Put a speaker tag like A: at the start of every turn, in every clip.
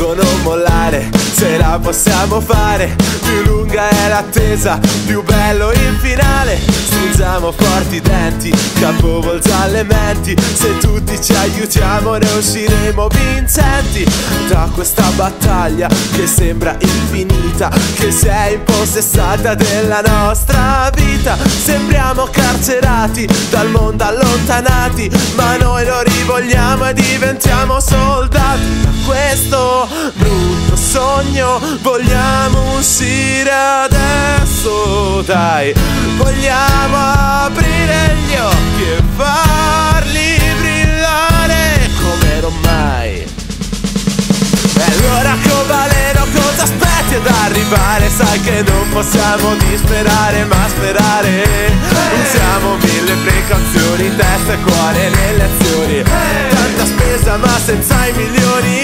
A: prego non mollare Se la possiamo fare. Più lunga è l'attesa Più bello il finale. Stringiamo forti i denti Capovolgia le menti. Se tutti ci aiutiamo ne usciremo vincenti. Da questa battaglia Che sembra infinita Che si è impossessata della nostra vita. Sembriamo carcerati Dal mondo allontanati Ma noi lo rivogliamo e diventiamo soldati. Da questo brutto sogno Vogliamo uscire adesso Dai, vogliamo ad arrivare? Sai che non possiamo disperare ma sperare. Usiamo mille precauzioni, testa e cuore nelle azioni. Tanta spesa ma senza i milioni.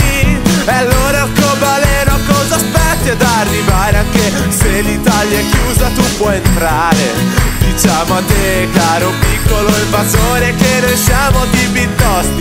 A: E allora arcobaleno cosa aspetti ad arrivare? Anche se l'Italia è chiusa tu puoi entrare. Diciamo a te caro piccolo invasore che noi siamo tipi tosti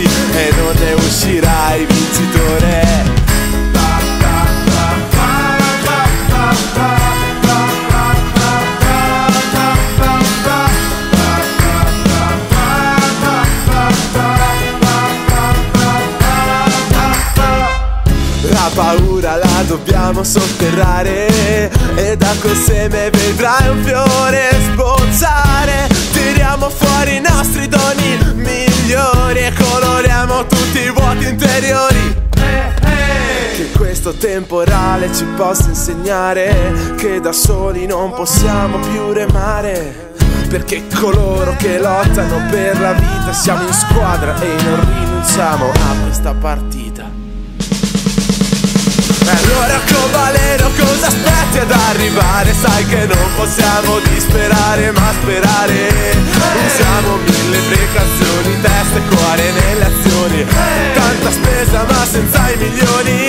A: la dobbiamo sotterrare E da quel seme vedrai un fiore sbozzare Tiriamo fuori i nostri doni migliori E coloriamo tutti i vuoti interiori che questo temporale ci possa insegnare che da soli non possiamo più remare. Perché coloro che lottano per la vita siamo in squadra e non rinunciamo a questa partita. Allora Covalero cosa aspetti ad arrivare? Sai che non possiamo disperare ma sperare Usiamo mille precauzioni, testa e cuore nelle azioni Tanta spesa ma senza i milioni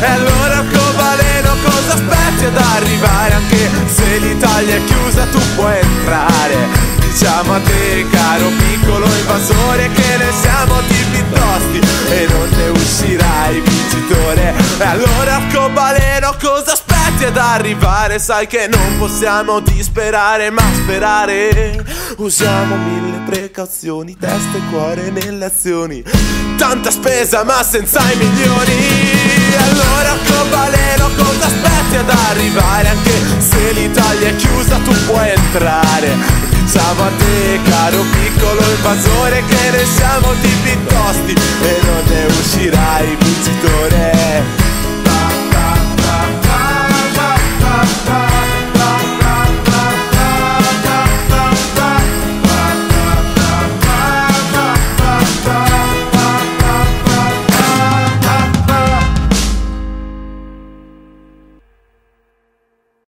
A: E allora Covaleno cosa aspetti ad arrivare? Anche se l'Italia è chiusa tu puoi entrare Diciamo a te caro piccolo invasore che allora arcobaleno cosa aspetti ad arrivare? Sai che non possiamo disperare ma sperare. Usiamo mille precauzioni, testa e cuore nelle azioni. Tanta spesa ma senza i milioni. Allora arcobaleno cosa aspetti ad arrivare? Anche se l'Italia è chiusa tu puoi entrare. Diciamo a te caro piccolo invasore che ne siamo tipi tosti E non ne uscirai vincitore